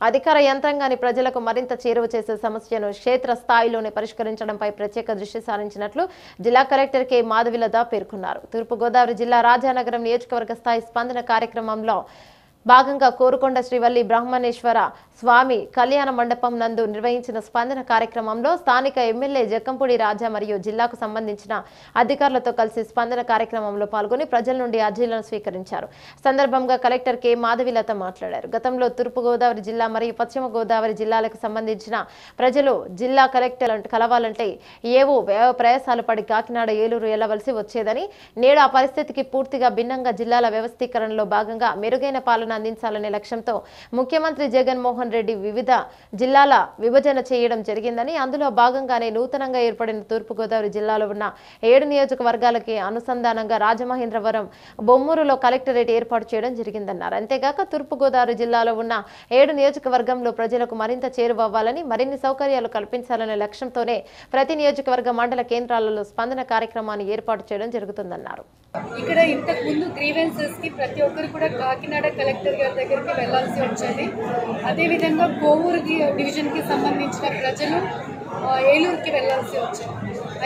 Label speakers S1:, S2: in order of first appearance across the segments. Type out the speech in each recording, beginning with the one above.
S1: అధికార యంత్రాంగాన్ని ప్రజలకు మరింత చేరువ చేసే సమస్యను క్షేత్ర స్థాయిలోనే పరిష్కరించడంపై ప్రత్యేక దృష్టి సారించినట్లు జిల్లా కలెక్టర్ కె. మాధవిలత పేర్కొన్నారు. తూర్పుగోదావరి జిల్లా రాజానగరం నియోజకవర్గ స్థాయి స్పందన కార్యక్రమంలో భాగంగా కోరుకొండ శ్రీవల్లి బ్రహ్మణేశ్వర స్వామి కళ్యాణ మండపం నందు నిర్వహించిన స్పందన కార్యక్రమంలో స్థానిక ఎమ్మెల్యే జక్కంపూడి రాజా మరియు జిల్లాకు సంబంధించిన అధికారులతో కలిసి స్పందన కార్యక్రమంలో పాల్గొని ప్రజల నుండి అర్జీలను స్వీకరించారు. సందర్భంగా కలెక్టర్ కె. మాధవిలత మాట్లాడారు. గతంలో తూర్పుగోదావరి జిల్లా మరియు పశ్చిమ గోదావరి జిల్లాలకు సంబంధించిన ప్రజలు జిల్లా కలెక్టర్ కలవాలంటే ఏవో ప్రయాసాలు పడి కాకినాడ ఏలూరు వెళ్ళవలసి వచ్చేదని నేడు ఆ పరిస్థితికి పూర్తిగా భిన్నంగా జిల్లాల వ్యవస్థీకరణలో భాగంగా మెరుగైన పాలన అందించాలనే లక్ష్యంతో ముఖ్యమంత్రి జగన్మోహన్ రెడ్డి వివిధ జిల్లాల విభజన చేయడం జరిగిందని అందులో భాగంగానే నూతనంగా ఏర్పడిన తూర్పుగోదావరి జిల్లాలో ఉన్న ఏడు నియోజకవర్గాలకి అనుసంధానంగా రాజమహేంద్రవరం బొమ్మూరులో కలెక్టరేట్ ఏర్పాటు చేయడం జరిగిందన్నారు. అంతేగాక తూర్పుగోదావరి జిల్లాలో ఉన్న ఏడు నియోజకవర్గంలో ప్రజలకు మరింత చేరువవ్వాలని మరిన్ని సౌకర్యాలు కల్పించాలనే లక్ష్యంతోనే ప్రతి నియోజకవర్గ మండల కేంద్రాలలో స్పందన కార్యక్రమాన్ని ఏర్పాటు చేయడం జరుగుతుందన్నారు.
S2: ఇక్కడ ఇంతకు ముందు గ్రీవెన్సెస్కి ప్రతి ఒక్కరు కూడా కాకినాడ కలెక్టర్ గారి దగ్గరికి వెళ్ళాల్సి వచ్చేది. అదేవిధంగా కోవూరుకి డివిజన్కి సంబంధించిన ప్రజలు ఏలూరుకి వెళ్ళాల్సి వచ్చేది.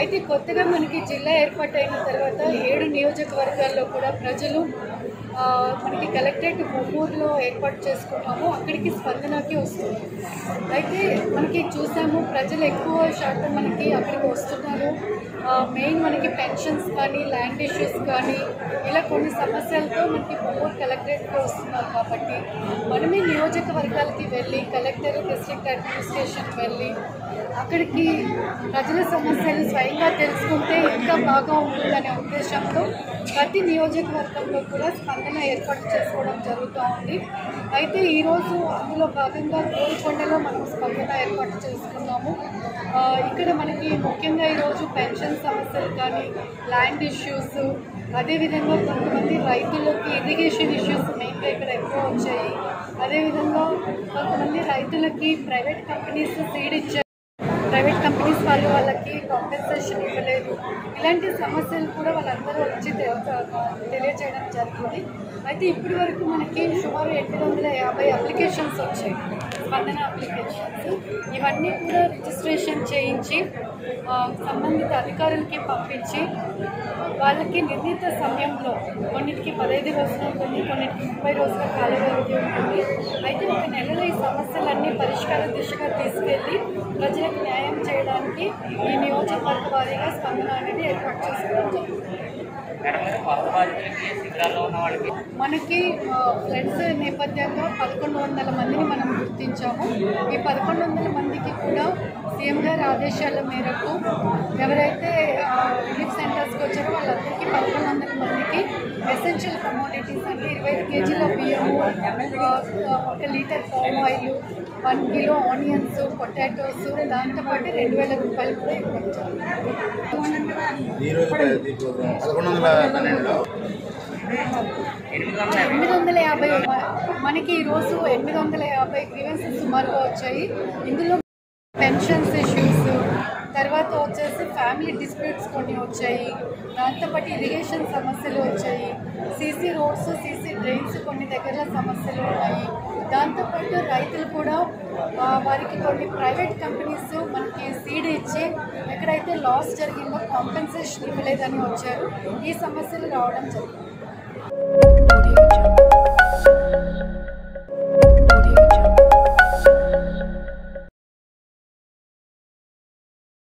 S2: అయితే కొత్తగా మనకి జిల్లా ఏర్పాటైన తర్వాత ఏడు నియోజకవర్గాల్లో కూడా ప్రజలు మనకి కలెక్టరేట్ కొవ్వూరులో ఏర్పాటు చేసుకున్నాము. అక్కడికి స్పందనకి వస్తుంది. అయితే మనకి చూసాము ప్రజలు ఎక్కువ శాతం మనకి అక్కడికి వస్తున్నారు. మెయిన్ మనకి పెన్షన్స్ కానీ ల్యాండ్ ఇష్యూస్ కానీ ఇలా కొన్ని సమస్యలతో మనకి కొవ్వూరు కలెక్టరేట్కి వస్తున్నారు కాబట్టి మనమే నియోజకవర్గాలకి వెళ్ళి కలెక్టర్ డిస్ట్రిక్ట్ అడ్మినిస్ట్రేషన్ వెళ్ళి అక్కడికి ప్రజల సమస్యలు స్వయంగా తెలుసుకుంటే ఇంకా బాగా ఉంటుందనే ఉద్దేశంతో ప్రతి నియోజకవర్గంలో కూడా స్పందన ఏర్పాటు చేసుకోవడం జరుగుతూ ఉంది. అయితే ఈరోజు అందులో భాగంగా గోల్కొండలో మనం స్పందన ఏర్పాటు చేసుకున్నాము. ఇక్కడ మనకి ముఖ్యంగా ఈరోజు పెన్షన్ సమస్యలు కానీ ల్యాండ్ ఇష్యూస్ అదేవిధంగా కొంతమంది రైతులకి ఇరిగేషన్ ఇష్యూస్ మెయిన్గా ఇక్కడ ఎక్కువ వచ్చాయి. అదేవిధంగా కొంతమంది రైతులకి ప్రైవేట్ కంపెనీస్ సీడ్ ఇచ్చారు. ప్రైవేట్ కంపెనీస్ వాళ్ళు వాళ్ళకి కాంపెన్సేషన్ ఇవ్వలేదు. ఇలాంటి సమస్యలు కూడా వాళ్ళందరూ వచ్చి తెలియజేయడం జరిగింది అయితే ఇప్పటి వరకు మనకి సుమారు ఎనిమిది వందల యాభై అప్లికేషన్స్ వచ్చాయి. స్పందన అప్లికేషన్స్ ఇవన్నీ కూడా రిజిస్ట్రేషన్ చేయించి సంబంధిత అధికారులకి పంపించి వాళ్ళకి నిర్ణీత సమయంలో కొన్నిటికి పదహైదు రోజులు ఉంటుంది కొన్నిటికి ముప్పై రోజుల కాల వ్యవధి ఉంటుంది. అయితే ఒక నెలలో ఈ సమస్యలన్నీ పరిష్కార దిశగా తీసుకెళ్ళి ప్రజలకు న్యాయం చేయడానికి ఈ నియోజకవర్గ వారీగా స్పందన అనేది ఏర్పాటు చేసుకోవడం జరుగుతుంది. మనకి ఫ్రెండ్స్ ఫ్లడ్స్ నేపథ్యంగా పదకొండు వందల మందిని మనం గుర్తించాము. ఈ పదకొండు వందల మందికి కూడా సీఎం గారి ఆదేశాల మేరకు ఎవరైతే రిలీఫ్ సెంటర్స్కి వచ్చారో వాళ్ళందరికీ పదకొండు వందల మందికి ఎసెన్షియల్ కమోడిటీస్ అంటే ఇరవై ఐదు కేజీల బియ్యము ఒక litre palm oil one kilo onions potatoes దాంతోపాటు రెండు వేల రూపాయలు కూడా
S3: పన్నెండులో?
S4: ఎనిమిది వందల యాభై.
S2: మనకి ఈరోజు ఎనిమిది వందల యాభై గ్రీవెన్సెస్ సుమారుగా వచ్చాయి. ఇందులో వచ్చేసి ఫ్యామిలీ డిస్ప్యూట్స్ కొన్ని వచ్చాయి. దాంతోపాటు ఇరిగేషన్ సమస్యలు వచ్చాయి. సీసీ రోడ్స్ సీసీ డ్రైన్స్ కొన్ని దగ్గర సమస్యలు ఉన్నాయి. దాంతోపాటు రైతులు కూడా వారికి కొన్ని ప్రైవేట్ కంపెనీస్ మనకి సీడ్ ఇచ్చి ఎక్కడైతే లాస్ జరిగిందో కాంపెన్సేషన్ ఇవ్వలేదని వచ్చారు. ఈ సమస్యలు రావడం జరిగింది.